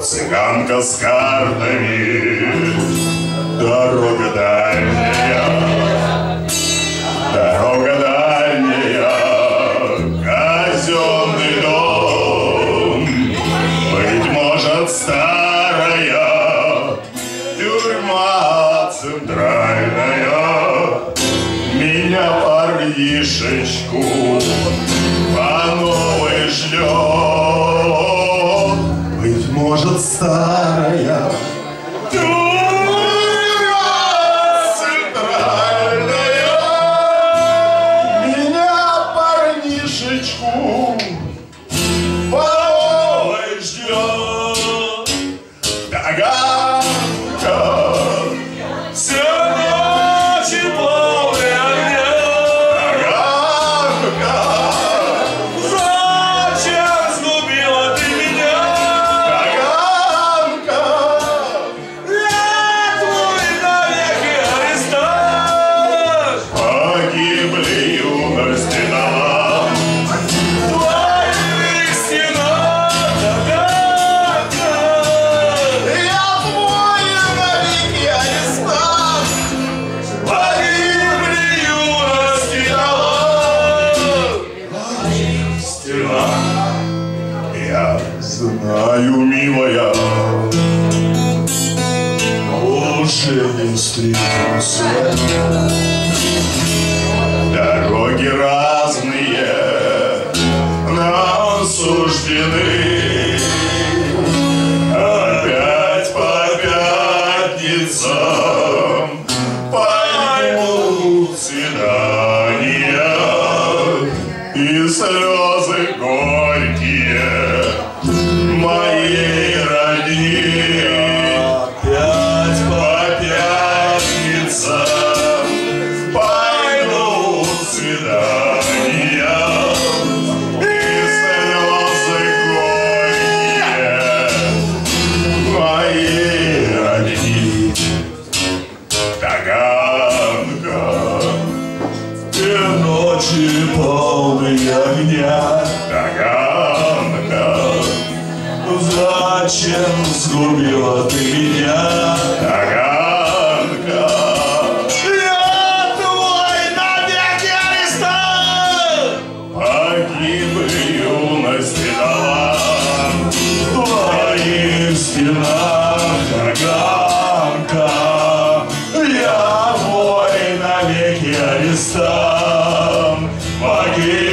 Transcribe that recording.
Цыганка с картами, дорога дальняя, дорога дальняя, казенный дом, быть может старая тюрьма центральная, меня парнишечку по новой может старая тюрьма центральная, меня парнишечку по новой ждет. Таганка, знаю, милая, уже не встретимся. Дороги разные нам суждены. Слезы горькие моей родни. Опять по пятницам пойдут свидания полные огня. Таганка, зачем сгубила ты меня? Таганка, Yeah.